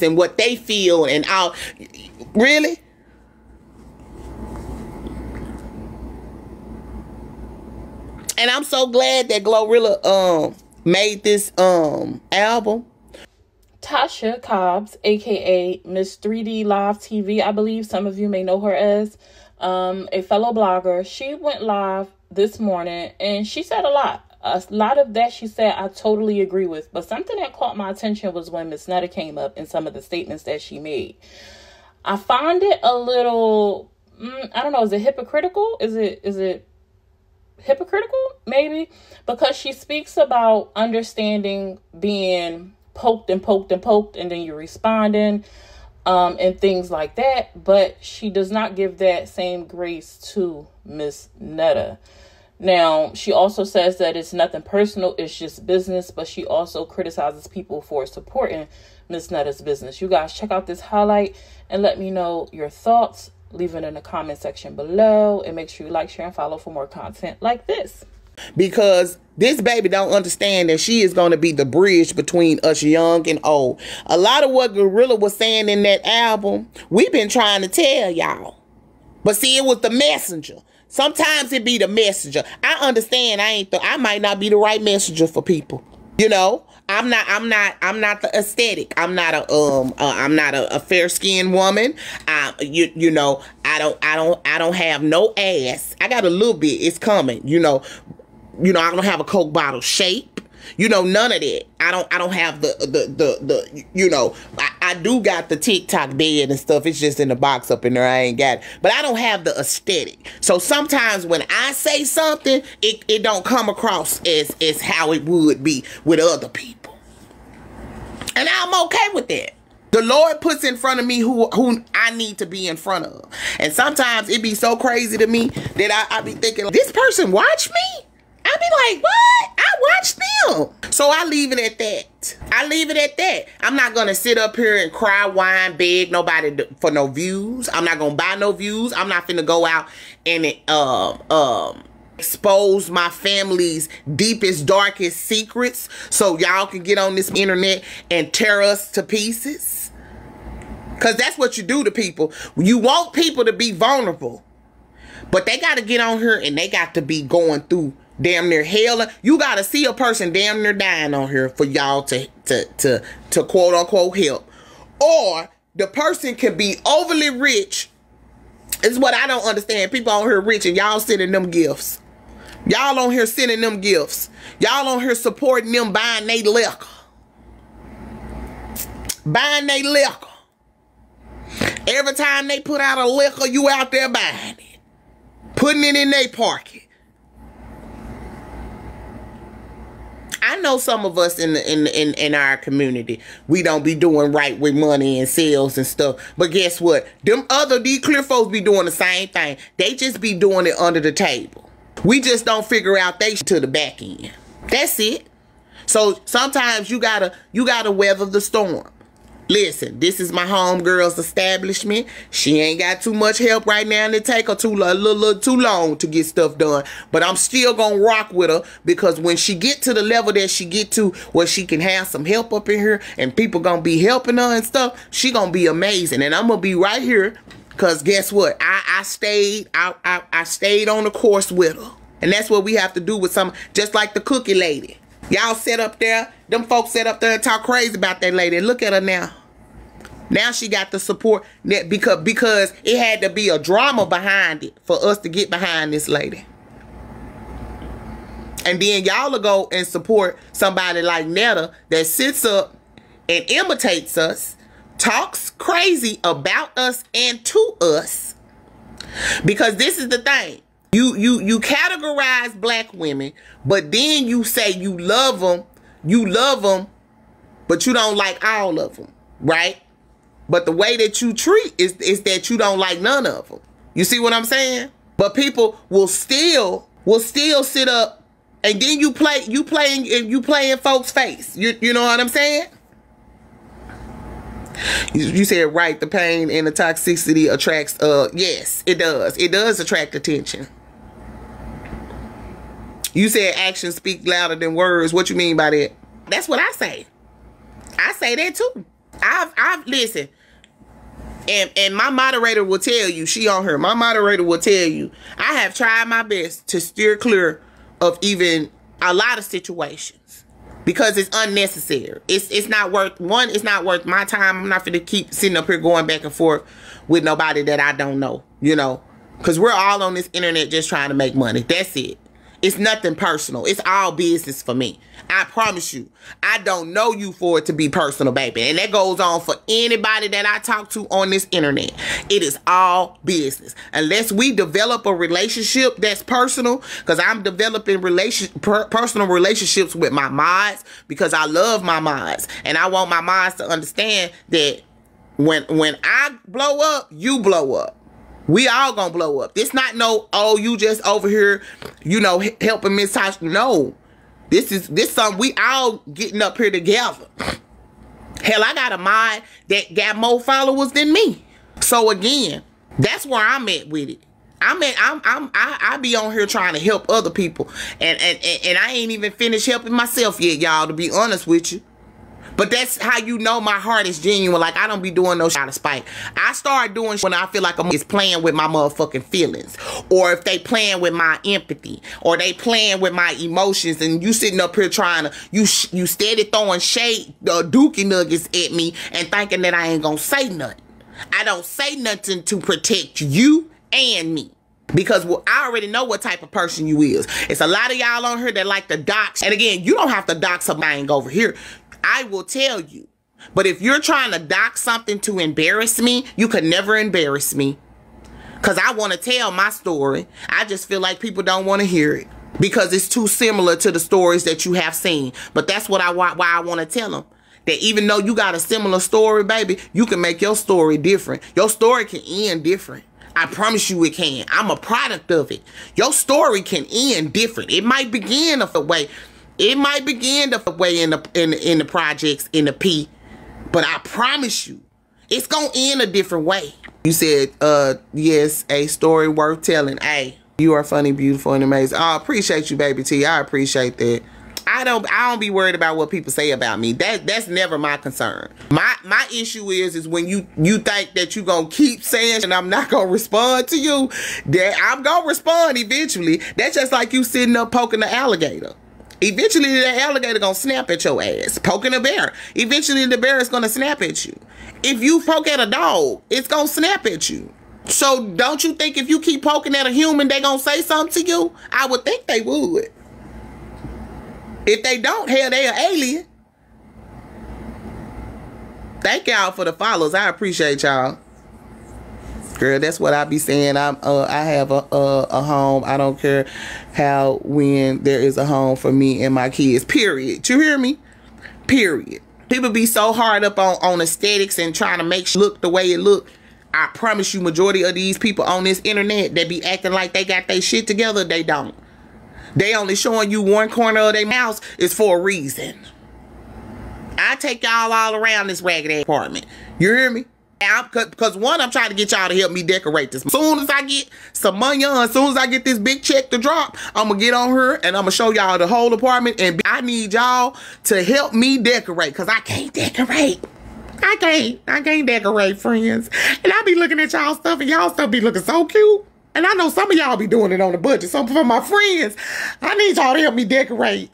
and what they feel and all. Really? And I'm so glad that Glorilla um made this um album. Tasha Cobbs, aka Miss 3D Live TV, I believe some of you may know her as um, a fellow blogger. She went live this morning and she said a lot. A lot of that she said I totally agree with, but something that caught my attention was when Miss Netta came up and some of the statements that she made. I find it a little mm, I don't know, is it hypocritical? Is it is it hypocritical? Maybe. Because she speaks about understanding being poked and poked and poked and then you're responding um and things like that. But she does not give that same grace to miss netta now she also says that it's nothing personal it's just business but she also criticizes people for supporting miss netta's business you guys check out this highlight and let me know your thoughts leave it in the comment section below and make sure you like share and follow for more content like this because this baby don't understand that she is going to be the bridge between us young and old. A lot of what Glorilla was saying in that album, we've been trying to tell y'all. But see, it was the messenger. Sometimes it be the messenger. I understand I ain't I might not be the right messenger for people. You know, I'm not I'm not I'm not the aesthetic. I'm not a um uh, I'm not a, a fair skinned woman. I you you know, I don't I don't I don't have no ass. I got a little bit. It's coming, you know you know, I don't have a Coke bottle shape. You know, none of that. I don't I don't have the the the, the you know, I, I do got the TikTok bed and stuff. It's just in the box up in there. I ain't got it. But I don't have the aesthetic. So sometimes when I say something, it, it don't come across as as how it would be with other people. And I'm okay with that. The Lord puts in front of me who who I need to be in front of. And sometimes it be so crazy to me that I, I be thinking, this person watch me? I be like, what? I watched them. So I leave it at that. I leave it at that. I'm not gonna sit up here and cry, whine, beg nobody for no views. I'm not gonna buy no views. I'm not finna go out and um um expose my family's deepest, darkest secrets so y'all can get on this internet and tear us to pieces. Cause that's what you do to people. You want people to be vulnerable. But they got to get on here and they got to be going through damn near hell. You gotta see a person damn near dying on here for y'all to to to to quote unquote help. Or the person can be overly rich. It's what I don't understand. People on here rich and y'all sending them gifts. Y'all on here sending them gifts. Y'all on here supporting them buying they liquor. Buying they liquor. Every time they put out a liquor, you out there buying it. Putting it in their pocket. I know some of us in the, in in in our community, we don't be doing right with money and sales and stuff. But guess what? Them other these clear folks be doing the same thing. They just be doing it under the table. We just don't figure out they to the back end. That's it. So sometimes you gotta you gotta weather the storm. Listen, this is my homegirl's establishment. She ain't got too much help right now and it take her too a little, little too long to get stuff done. But I'm still gonna rock with her because when she get to the level that she get to where she can have some help up in here and people gonna be helping her and stuff, she gonna be amazing. And I'm gonna be right here because guess what? I, I stayed I, I, I stayed on the course with her. And that's what we have to do with some just like the cookie lady. Y'all sit up there, them folks sit up there and talk crazy about that lady. Look at her now. Now she got the support that because because it had to be a drama behind it for us to get behind this lady. And then y'all will go and support somebody like Netta that sits up and imitates us, talks crazy about us and to us. Because this is the thing. You you you categorize black women, but then you say you love them, you love them, but you don't like all of them, right? But the way that you treat is, is that you don't like none of them. You see what I'm saying? But people will still will still sit up and then you play you playing and you playing folks' face. You you know what I'm saying? You, you said right, the pain and the toxicity attracts uh yes, it does. It does attract attention. You said actions speak louder than words. What you mean by that? That's what I say. I say that too. I've I've listen. And and my moderator will tell you, she on her. My moderator will tell you, I have tried my best to steer clear of even a lot of situations because it's unnecessary. It's it's not worth one. It's not worth my time. I'm not to keep sitting up here going back and forth with nobody that I don't know. You know, because we're all on this internet just trying to make money. That's it. It's nothing personal. It's all business for me. I promise you. I don't know you for it to be personal, baby. And that goes on for anybody that I talk to on this internet. It is all business. Unless we develop a relationship that's personal, because I'm developing relation per, personal relationships with my mods because I love my mods. And I want my mods to understand that when when I blow up, you blow up. We all gonna blow up. This not no, oh, you just over here, you know, helping Miss Tosh. No. This is this something we all getting up here together. Hell, I got a mind that got more followers than me. So again, that's where I'm at with it. I'm at, I'm I'm I, I be on here trying to help other people. And and, and, and I ain't even finished helping myself yet, y'all, to be honest with you. But that's how you know my heart is genuine. Like I don't be doing no shit out of spite. I start doing when I feel like I'm is playing with my motherfucking feelings, or if they playing with my empathy, or they playing with my emotions, and you sitting up here trying to you you steady throwing shade uh, dookie nuggets at me and thinking that I ain't gonna say nothing. I don't say nothing to protect you and me because well, I already know what type of person you is. It's a lot of y'all on here that like the docs. And again, you don't have to dox a man over here. I will tell you. But if you're trying to dock something to embarrass me, you could never embarrass me. Because I want to tell my story. I just feel like people don't want to hear it. Because it's too similar to the stories that you have seen. But that's what I why I want to tell them. That even though you got a similar story, baby, you can make your story different. Your story can end different. I promise you it can. I'm a product of it. Your story can end different. It might begin of a way it might begin the way in the in in the projects in the P, but I promise you, it's gonna end a different way. You said, uh, yes, a story worth telling. Hey, you are funny, beautiful, and amazing. I appreciate you, baby T. I appreciate that. I don't I don't be worried about what people say about me. That that's never my concern. My my issue is is when you you think that you gonna keep saying and I'm not gonna respond to you, that I'm gonna respond eventually. That's just like you sitting up poking the alligator. Eventually, the alligator gonna snap at your ass. Poking a bear. Eventually, the bear is gonna snap at you. If you poke at a dog, it's gonna snap at you. So don't you think if you keep poking at a human, they gonna say something to you? I would think they would. If they don't, hell, they an alien. Thank y'all for the follows. I appreciate y'all. Girl, that's what I be saying. I'm uh, I have a, a a home. I don't care how when there is a home for me and my kids. Period. You hear me? Period. People be so hard up on on aesthetics and trying to make look the way it look. I promise you, majority of these people on this internet that be acting like they got their shit together, they don't. They only showing you one corner of their mouth is for a reason. I take y'all all around this ragged apartment. You hear me? Because one, I'm trying to get y'all to help me decorate this. As soon as I get some money on, as soon as I get this big check to drop, I'm gonna get on her and I'm gonna show y'all the whole apartment. And I need y'all to help me decorate because I can't decorate. I can't. I can't decorate, friends. And I be looking at y'all stuff and y'all stuff be looking so cute. And I know some of y'all be doing it on the budget. So for my friends, I need y'all to help me decorate.